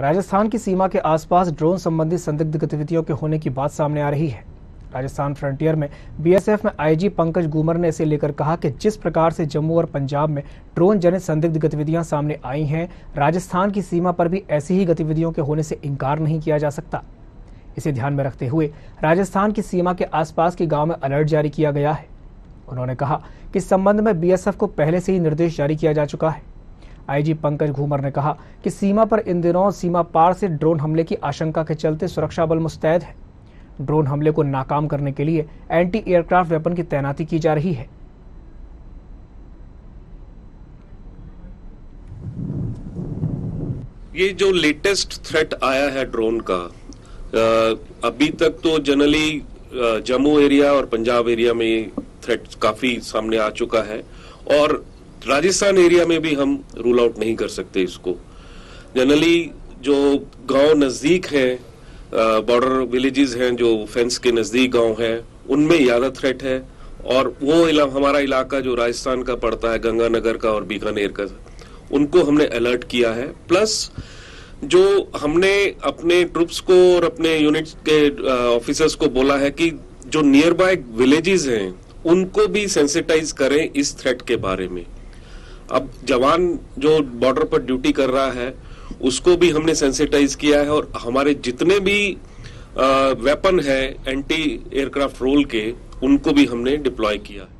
राजस्थान की सीमा के आसपास ड्रोन संबंधी संदिग्ध गतिविधियों के होने की बात सामने आ रही है। राजस्थान फ्रंटियर में बीएसएफ में आईजी पंकज गुमर ने इसे लेकर कहा कि जिस प्रकार से जम्मू और पंजाब में ड्रोन जनित संदिग्ध गतिविधियाँ सामने आई हैं, राजस्थान की सीमा पर भी ऐसी ही गतिविधियों के होने से इनकार नहीं किया जा सकता। इसे ध्यान में रखते हुए राजस्थान की सीमा के आसपास के गाँव में अलर्ट जारी किया गया है। उन्होंने कहा कि इस संबंध में बीएसएफ को पहले से ही निर्देश जारी किया जा चुका है। आईजी पंकज घूमर ने कहा कि सीमा पर इन दिनों सीमा पार से ड्रोन हमले की आशंका के चलते सुरक्षा बल मुस्तैद है। ड्रोन हमले को नाकाम करने के लिए एंटी एयरक्राफ्ट वेपन की तैनाती की जा रही है। ये जो लेटेस्ट थ्रेट आया है ड्रोन का अभी तक तो जनरली जम्मू एरिया और पंजाब एरिया में थ्रेट काफ़ी सामने आ चुका है। और राजस्थान एरिया में भी हम रूल आउट नहीं कर सकते इसको। जनरली जो गाँव नज़दीक है बॉर्डर विलेजेस हैं जो फेंस के नज़दीक गाँव है उनमें ज़्यादा थ्रेट है। और वो इला, हमारा इलाका जो राजस्थान का पड़ता है गंगानगर का और बीकानेर का उनको हमने अलर्ट किया है। प्लस जो हमने अपने ट्रुप्स को और अपने यूनिट के ऑफिसर्स को बोला है कि जो नियर बाय विलेजेस हैं उनको भी सेंसिटाइज करें इस थ्रेट के बारे में। अब जवान जो बॉर्डर पर ड्यूटी कर रहा है, उसको भी हमने सेंसिटाइज किया है और हमारे जितने भी वेपन है एंटी एयरक्राफ्ट रोल के, उनको भी हमने डिप्लॉय किया है।